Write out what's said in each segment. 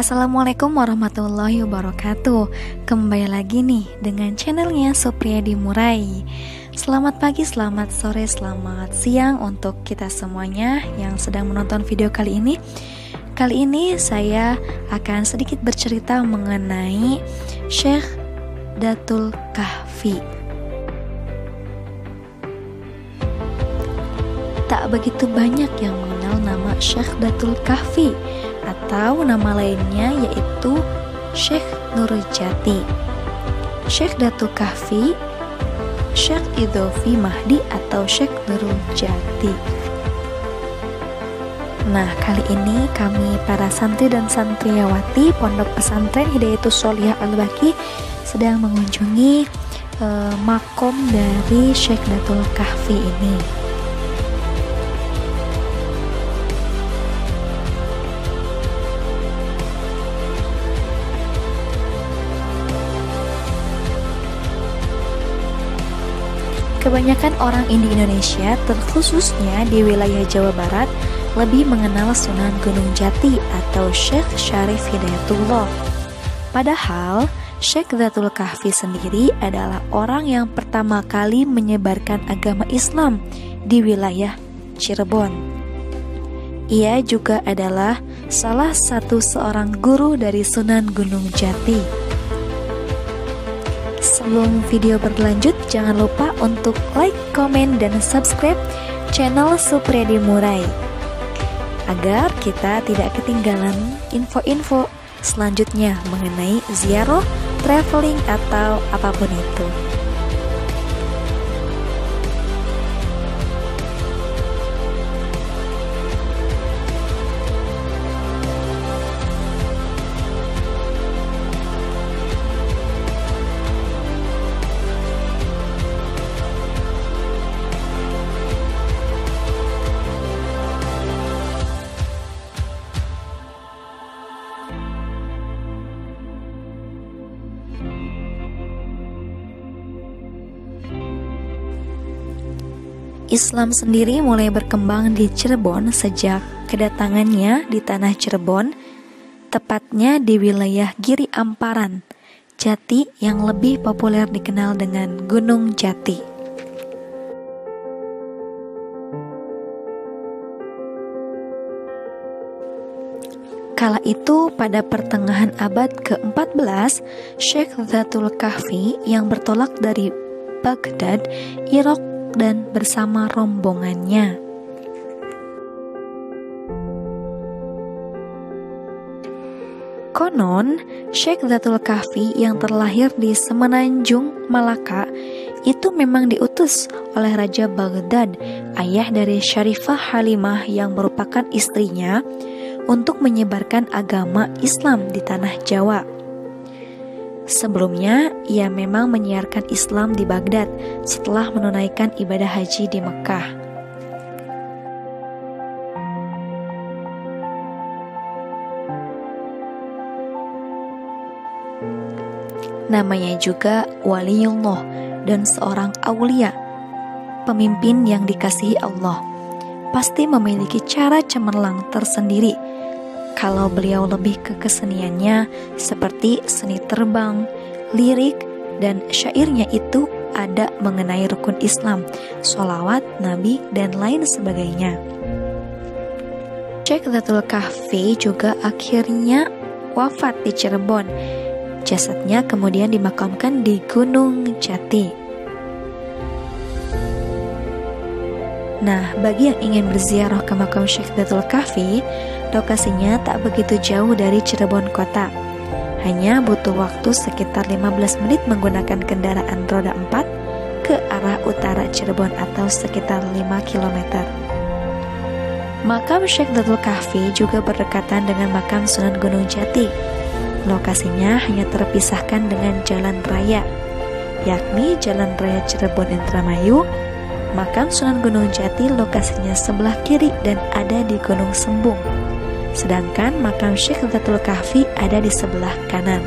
Assalamualaikum warahmatullahi wabarakatuh. Kembali lagi nih dengan channelnya Supriyadi Murai Selamat pagi, selamat sore, selamat siang untuk kita semuanya yang sedang menonton video kali ini. Kali ini saya akan sedikit bercerita mengenai Syekh Datul Kahfi. Tak begitu banyak yang mengenal nama Syekh Datul Kahfi atau nama lainnya yaitu Syekh Nurjati. Syekh Datu Kahfi, Syekh Idhofi Mahdi atau Syekh Nurul Jati. Nah, kali ini kami para santri dan santriawati Pondok Pesantren Hidayatus Solihah Al-Baki sedang mengunjungi uh, makom dari Syekh Datul Kahfi ini. Kebanyakan orang di Indonesia, terkhususnya di wilayah Jawa Barat, lebih mengenal Sunan Gunung Jati atau Syekh Syarif Hidayatullah. Padahal, Syekh Zatul Kahfi sendiri adalah orang yang pertama kali menyebarkan agama Islam di wilayah Cirebon. Ia juga adalah salah satu seorang guru dari Sunan Gunung Jati. Sebelum video berlanjut, jangan lupa untuk like, komen, dan subscribe channel Supriyadi Murai agar kita tidak ketinggalan info-info selanjutnya mengenai ziarah, traveling, atau apa pun itu. Islam sendiri mulai berkembang di Cirebon sejak kedatangannya di tanah Cirebon, tepatnya di wilayah Giri Amparan, Jati yang lebih populer dikenal dengan Gunung Jati. Kala itu pada pertengahan abad ke-14, Syekh Zatul Kahfi yang bertolak dari Baghdad, Irak dan bersama rombongannya. Konon, Sheikh Zatul Kahfi yang terlahir di Semenanjung, Malaka, itu memang diutus oleh Raja Baghdad, ayah dari Syarifah Halimah yang merupakan istrinya, untuk menyebarkan agama Islam di tanah Jawa. Sebelumnya, ia memang menyiarkan Islam di Baghdad setelah menunaikan ibadah haji di Mekah. Namanya juga Waliullah dan seorang aulia, pemimpin yang dikasihi Allah. Pasti memiliki cara cemerlang tersendiri kalau beliau lebih ke keseniannya seperti seni terbang, lirik, dan syairnya itu ada mengenai rukun Islam, sholawat, nabi, dan lain sebagainya. Syekh Zatul Kahfi juga akhirnya wafat di Cirebon. Jasadnya kemudian dimakamkan di Gunung Jati. Nah, bagi yang ingin berziarah ke makam Syekh Datul Kahfi, lokasinya tak begitu jauh dari Cirebon kota. Hanya butuh waktu sekitar 15 menit menggunakan kendaraan roda 4 ke arah utara Cirebon atau sekitar 5 km. Makam Syekh Datul Kahfi juga berdekatan dengan makam Sunan Gunung Jati. Lokasinya hanya terpisahkan dengan jalan raya, yakni Jalan Raya Cirebon Indramayu Makam Sunan Gunung Jati lokasinya sebelah kiri dan ada di Gunung Sembung. Sedangkan makam Syekh Zatul Kahfi ada di sebelah kanan.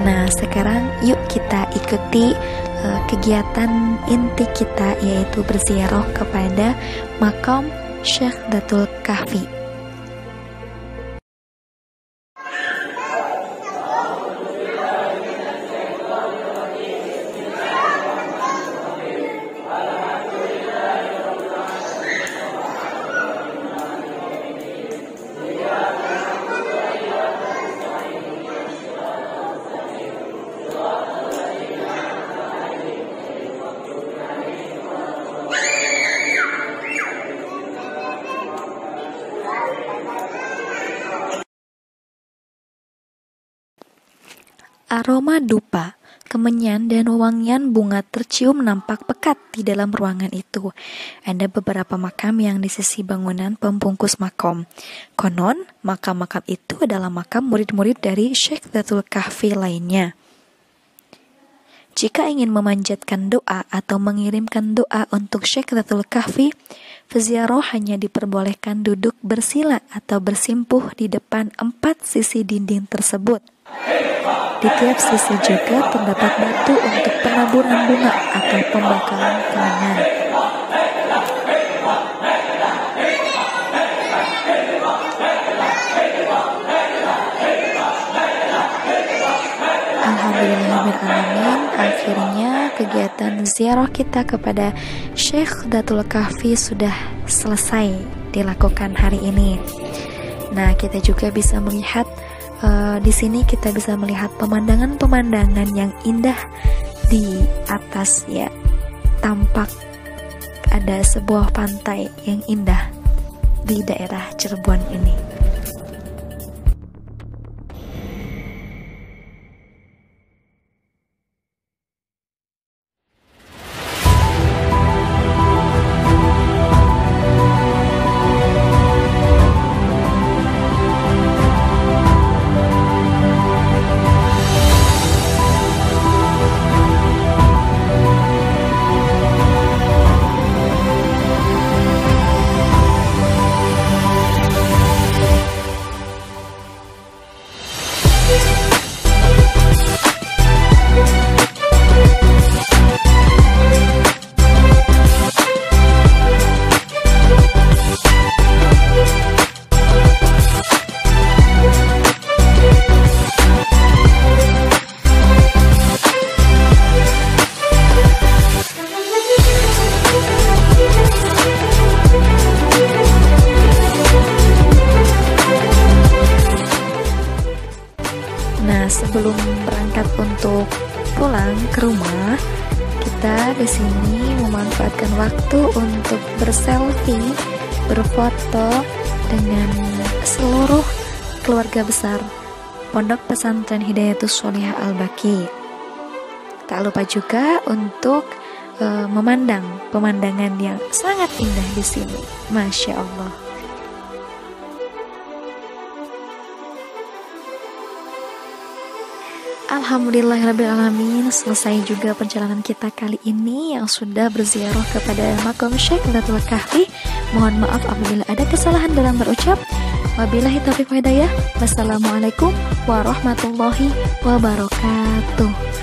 Nah, sekarang yuk kita ikuti uh, kegiatan inti kita yaitu berziarah kepada makam Syekh Datul Kahfi. Aroma dupa, kemenyan dan wangian bunga tercium nampak pekat di dalam ruangan itu. Ada beberapa makam yang di sisi bangunan pembungkus makom. Konon, makam-makam itu adalah makam murid-murid dari Syekh Datul Kahfi lainnya. Jika ingin memanjatkan doa atau mengirimkan doa untuk Syekh Datul Kahfi, peziarah hanya diperbolehkan duduk bersila atau bersimpuh di depan empat sisi dinding tersebut. Di tiap sisi juga terdapat batu untuk penaburan bunga atau pembakaran kemenyan. Alhamdulillahirrahmanirrahim Akhirnya kegiatan ziarah kita kepada Syekh Datul Kahfi sudah selesai dilakukan hari ini Nah kita juga bisa melihat uh, di sini kita bisa melihat pemandangan-pemandangan yang indah di atas ya tampak ada sebuah pantai yang indah di daerah Cirebon ini. Untuk pulang ke rumah, kita di sini memanfaatkan waktu untuk berselfie, berfoto dengan seluruh keluarga besar Pondok Pesantren Hidayatus Solihah Al-Baki. Tak lupa juga untuk uh, memandang pemandangan yang sangat indah di sini. Masya Allah. Alhamdulillahirrahmanirrahim Selesai juga perjalanan kita kali ini Yang sudah berziarah kepada makam Syekh Datul Kahfi. Mohon maaf apabila ada kesalahan dalam berucap. Wabillahi taufiq hidayah. Wassalamualaikum warahmatullahi wabarakatuh